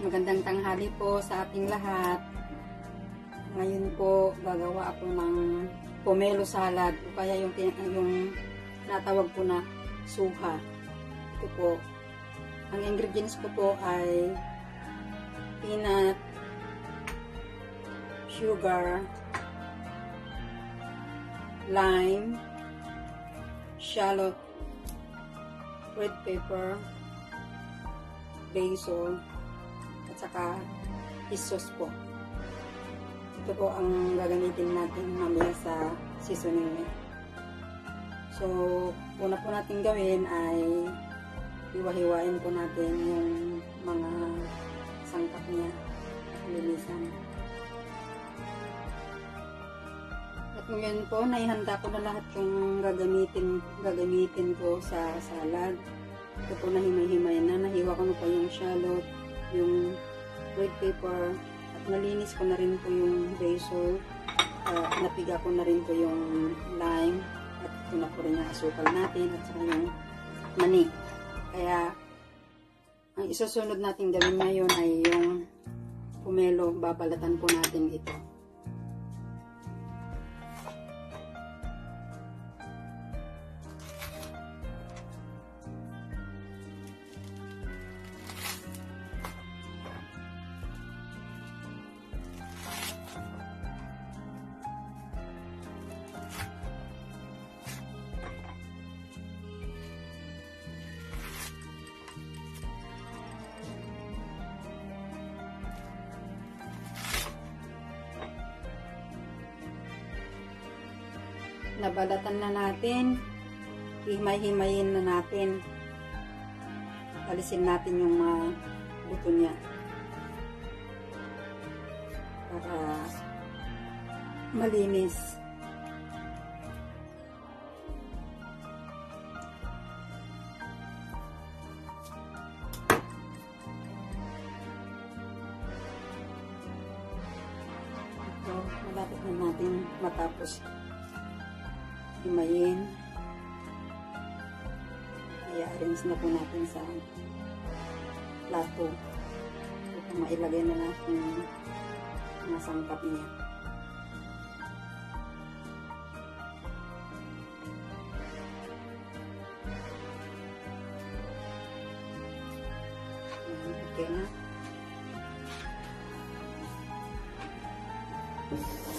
Magandang tanghali po sa ating lahat. Ngayon po, gagawa ako ng pomelo salad o kaya yung, yung natawag po na suha. Ito po. Ang ingredients ko po ay peanut, sugar, lime, shallot, red pepper, basil, at saka sauce po. Ito po ang gagamitin natin mamaya sa seasoning. So, una po natin gawin ay hiwa-hiwain po natin yung mga sangkap niya at linisan. At ngayon po, naihanda ko na lahat yung gagamitin, gagamitin ko sa salad. Ito po nahimay-himay na. Nahiwa ko na po yung shallot, yung red pepper, at nalinis ko na rin po yung basil. At napiga ko na rin po yung lime. At ito na rin yung asukal natin at saka yung mani. Kaya, ang isusunod natin gawin ngayon ay yung pumelo. Babalatan po natin ito. Nabalatan na natin, himay-himayin na natin. Alisin natin yung mga buto niya. Para malinis. Malapit na natin matapos himayin. I-arrange na po natin sa plato. Ito mailagay na natin mga sangkap niya. Okay na. po.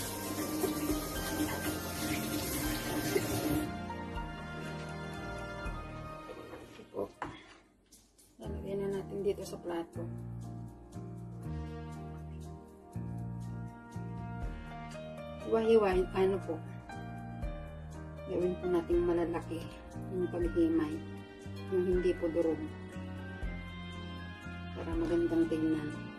Dito sa plato. Hiwa-hiwain, ano po, gawin po natin malalaki yung paghimay. Yung hindi po durog. Para magandang tingnan.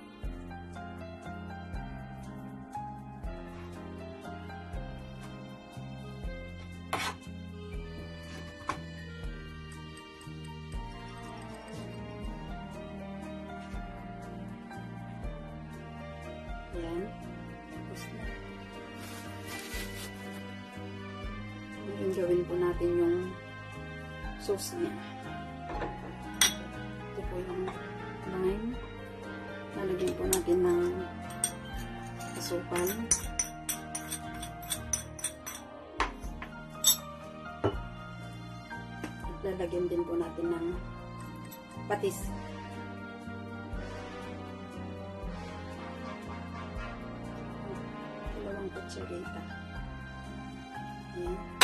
Gawin po natin yung sauce niya. Ito po yung lime. Lalagyan po natin ng asukal. At lalagyan din po natin ng patis. dalawang kutsarita. Ayan.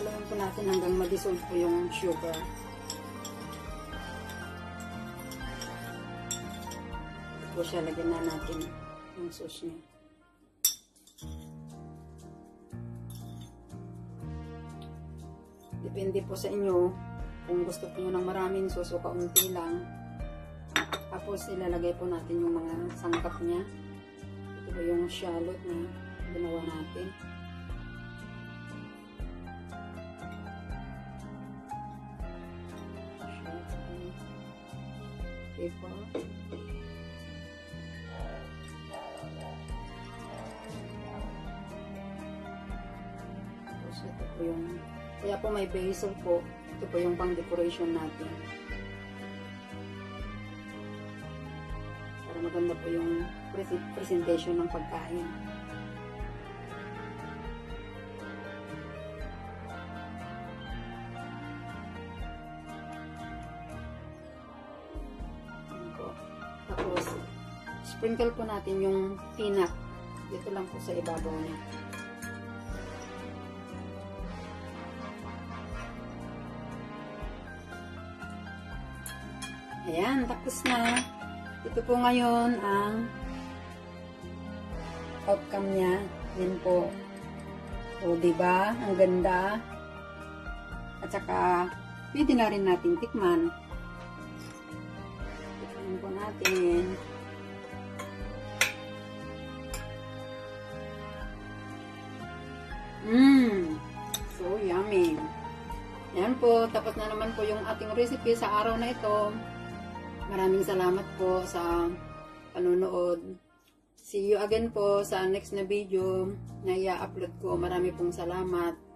Haluin po natin hanggang ma-dissolve po yung sugar. po siya, lagyan na natin yung sauce niya. Depende po sa inyo kung gusto po nyo ng maraming sauce o kaunti lang. Tapos ilalagay po natin yung mga sangkap niya. Ito po yung shallot na ginawa natin. Tapos ito po yung, kaya po may basil po. Ito po yung pang decoration natin. Para maganda po yung prese- presentation ng pagkain. Tapos, sprinkle po natin yung peanut. Dito lang po sa ibabaw niya. Ayan, tapos na. Ito po ngayon ang outcome niya. Yan po. O, diba? Ang ganda. At saka, pwede na rin natin tikman. Tikman po natin. Mmm! So yummy! Yan po, tapos na naman po yung ating recipe sa araw na ito. Maraming salamat po sa panonood. See you again po sa next na video na i-upload ko. Marami pong salamat.